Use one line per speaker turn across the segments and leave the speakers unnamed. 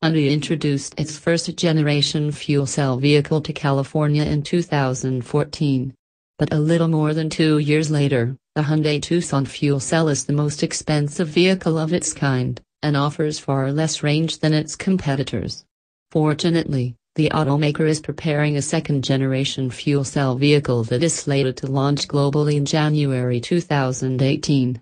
Hyundai introduced its first-generation fuel cell vehicle to California in 2014. But a little more than two years later, the Hyundai Tucson fuel cell is the most expensive vehicle of its kind, and offers far less range than its competitors. Fortunately, the automaker is preparing a second-generation fuel cell vehicle that is slated to launch globally in January 2018.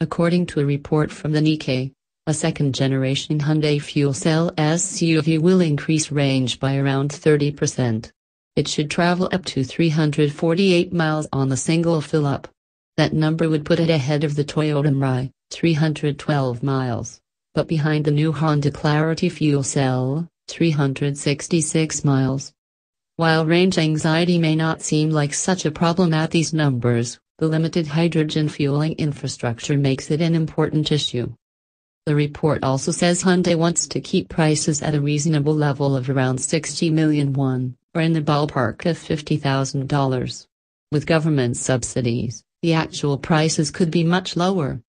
According to a report from the Nikkei, a second-generation Hyundai fuel cell SUV will increase range by around 30%. It should travel up to 348 miles on a single fill-up. That number would put it ahead of the Toyota Mirai, 312 miles, but behind the new Honda Clarity fuel cell, 366 miles. While range anxiety may not seem like such a problem at these numbers, the limited hydrogen fueling infrastructure makes it an important issue. The report also says Hyundai wants to keep prices at a reasonable level of around 60 million won, or in the ballpark of $50,000. With government subsidies, the actual prices could be much lower.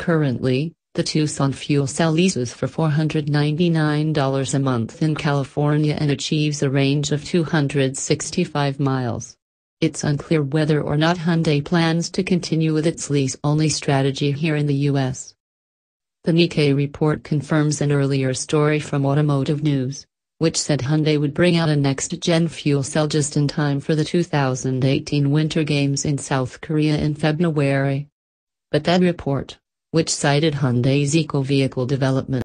Currently, the Tucson fuel cell leases for $499 a month in California and achieves a range of 265 miles. It's unclear whether or not Hyundai plans to continue with its lease-only strategy here in the U.S. The Nikkei report confirms an earlier story from Automotive News, which said Hyundai would bring out a next-gen fuel cell just in time for the 2018 Winter Games in South Korea in February. But that report, which cited Hyundai's eco-vehicle development